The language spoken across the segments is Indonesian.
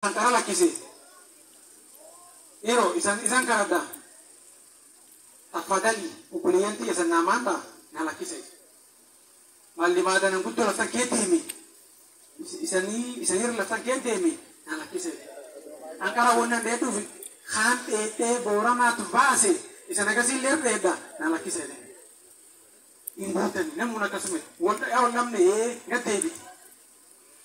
kan kana lakkise yeroo isan isan kanadda tafadhali obboleeyyanti isan naamaadha na lakkise maalli maadanan guddoo laftan kee deemi isanii isanirra laftan kee deemi na lakkise an qara wonnan dheedhuuf kaan dheedhee booranaatu baase isan akkasii leer dheedha na lakkise hin guutani namun akkasume yaa ol namne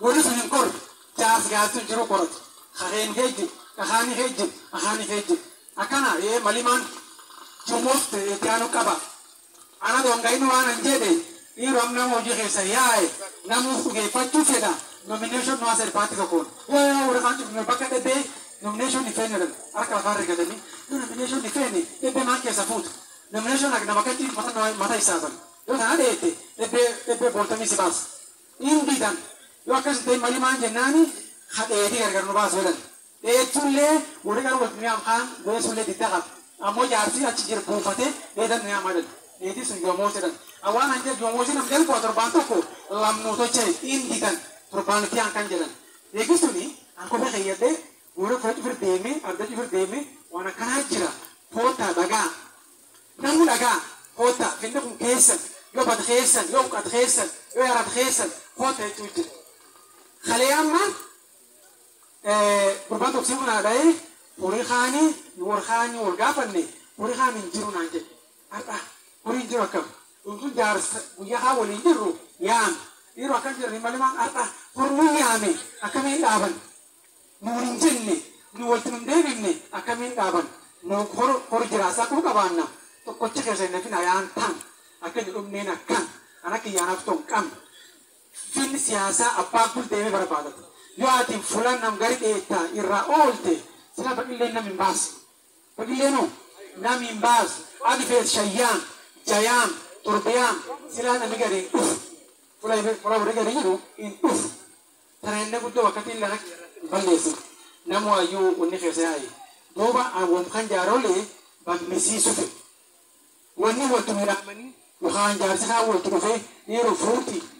ورسن كور تاس قاعد تجرو كورت خين هيجي خاني هيجي خاني هيجي أكنا إيه مليمان جموت تيانو كبا أنا دون غينو أنا نجدي يروم نمو جيه سياي نمو فجي فتو فدا nomination no asir party ko wa ora kanju me bakade be nomination ni fenere arka farre gadani nomination ni fene e be manke sa fut nomination ak na bakati mata mata isa dan yo na de te e be e sibas yoo akkas ta'e mali maan jennaani hadheetii gargar nu baasu jedhan dheetullee warri gara wal mi'aam kaan goesullee didda qaba ammoo jaarsi achi jira buufatee dheedan mi'aam jedhan dheetii sun yoomoo jedhan awwaan an jedhu yoomoo jedhan jalqaba torbaan tokko lamnuu tocha indiidan torbaan itti kan jedhan eegi suni an kophee keeyyadhee warri koo cufir deemee arda cufir deemee waan akkanaa jira foota dhagaa namni dhagaa foota finna kun keessan yoo bad keessan yoo uqat keessan yoo yarat keessan foota jechuu jira kalee amma gurbaan tokko simu naa dha'ee horii kaanii wal kaanii wal gaafanne horii kaan hin jiru naan jedhe har'a horii hin jiru akkam dhuntuun jaarsa guyyaa haa waliin jirru yaame dhiiroo akkam jiranii malee maan har'a horii yaame akkamiin dhaaban nuun hin jenne nu walti nun deebifne akkamiin dhaaban nu hor jiraasaa kuu qabaanna tokkocha keessa fin siyaasaa abbaa gul deemee barbaadata yoo ati fulan nam gari dheettaa irraa oolte sila baqillee nam hin baasu nam hin baasu shayyaan jayaan torbiyaan nami dhufu fula hin dhufu tana inni guddoo balleessu namu ayyuu keessa awwam kan jaarolee